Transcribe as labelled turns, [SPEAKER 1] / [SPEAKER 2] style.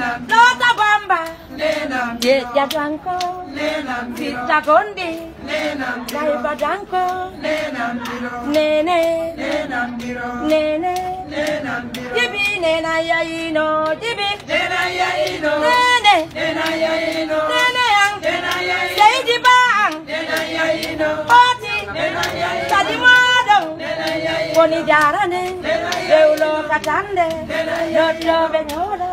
[SPEAKER 1] Nota bamba. Vita blanco. Vita condi Dai badanco. Nene. Nene. Dibi nena yaino Dibi. Nena yaino Nene. Nena yaino Nene ang. Nena yaino Sei di bang Nena yaino Poti Nena yaino Sadi madong Nena yaino Boni jarane. Deulo katande. Notlo benora